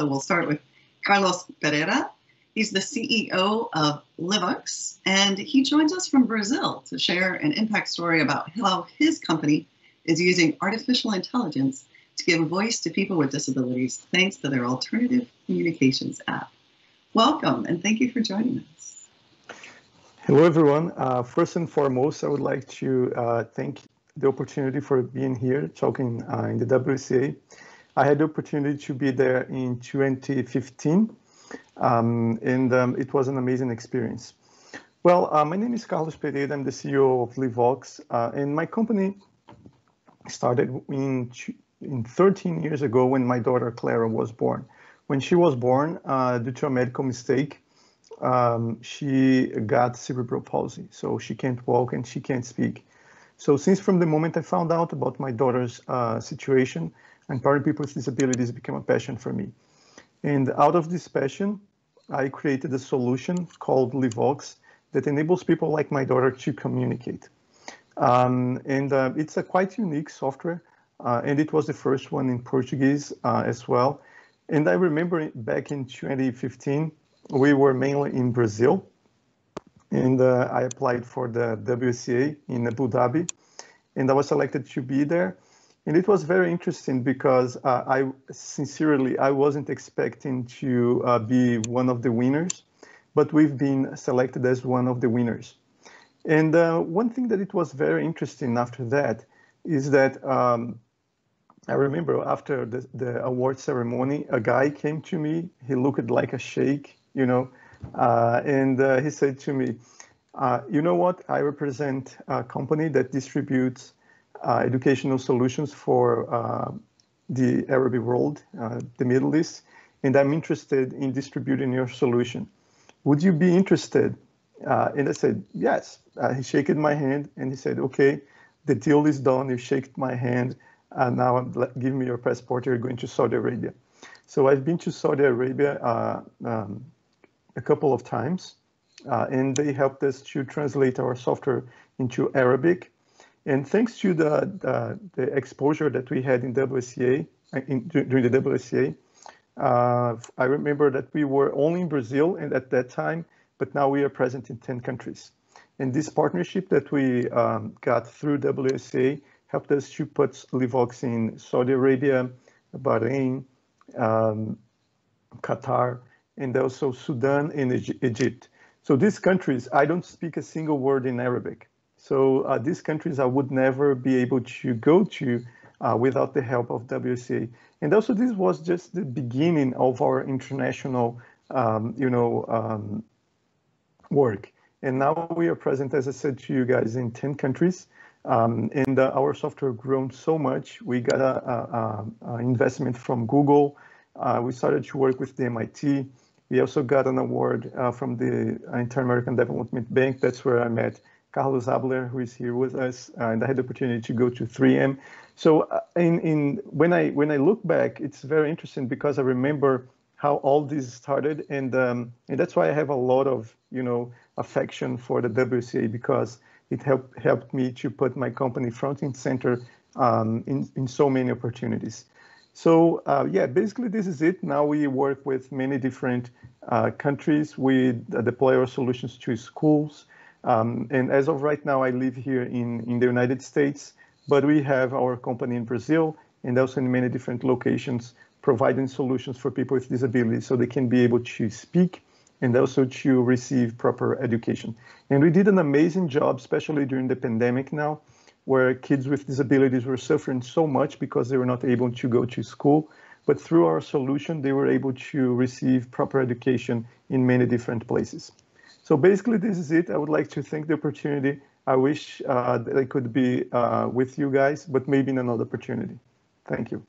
So we'll start with Carlos Pereira. He's the CEO of Livox, and he joins us from Brazil to share an impact story about how his company is using artificial intelligence to give voice to people with disabilities thanks to their alternative communications app. Welcome, and thank you for joining us. Hello, everyone. Uh, first and foremost, I would like to uh, thank the opportunity for being here talking uh, in the WSA. I had the opportunity to be there in 2015, um, and um, it was an amazing experience. Well, uh, my name is Carlos Pereira. I'm the CEO of Livox, uh, and my company started in, in 13 years ago when my daughter Clara was born. When she was born, uh, due to a medical mistake, um, she got cerebral palsy, so she can't walk and she can't speak. So since from the moment I found out about my daughter's uh, situation, empowering people with disabilities became a passion for me. And out of this passion, I created a solution called Livox that enables people like my daughter to communicate. Um, and uh, it's a quite unique software, uh, and it was the first one in Portuguese uh, as well. And I remember back in 2015, we were mainly in Brazil, and uh, I applied for the WSA in Abu Dhabi, and I was selected to be there. And it was very interesting because uh, I sincerely I wasn't expecting to uh, be one of the winners, but we've been selected as one of the winners. And uh, one thing that it was very interesting after that is that um, I remember after the, the award ceremony, a guy came to me. He looked like a sheikh, you know, uh, and uh, he said to me, uh, you know what? I represent a company that distributes uh, educational solutions for uh, the Arab world, uh, the Middle East, and I'm interested in distributing your solution. Would you be interested? And I said, yes. he shook my hand and he said, okay, the deal is done. You shaked my hand. And now give me your passport. You're going to Saudi Arabia. So I've been to Saudi Arabia um, a couple of times, uh, and they helped us to translate our software into Arabic. And thanks to the, the, the exposure that we had in WSA, uh, in, during the WSA, uh, I remember that we were only in Brazil and at that time, but now we are present in 10 countries. And this partnership that we um, got through WSA helped us to put Livox in Saudi Arabia, Bahrain, um, Qatar, and also Sudan and Egypt. So these countries, I don't speak a single word in Arabic. So uh, these countries I would never be able to go to uh, without the help of WSA. And also this was just the beginning of our international, um, you know, um, work. And now we are present, as I said to you guys, in 10 countries. Um, and uh, our software grown so much. We got an investment from Google. Uh, we started to work with the MIT. We also got an award uh, from the Inter-American Development Bank. That's where I met Carlos Abler, who is here with us, uh, and I had the opportunity to go to 3M. So, uh, in, in when I when I look back, it's very interesting because I remember how all this started, and um, and that's why I have a lot of you know affection for the WSA because it helped helped me to put my company front and center um, in in so many opportunities. So uh, yeah, basically this is it. Now we work with many different uh, countries. We deploy our solutions to schools. Um, and as of right now, I live here in, in the United States, but we have our company in Brazil and also in many different locations providing solutions for people with disabilities so they can be able to speak and also to receive proper education. And we did an amazing job, especially during the pandemic now, where kids with disabilities were suffering so much because they were not able to go to school. But through our solution, they were able to receive proper education in many different places. So basically, this is it. I would like to thank the opportunity. I wish uh, that I could be uh, with you guys, but maybe in another opportunity. Thank you.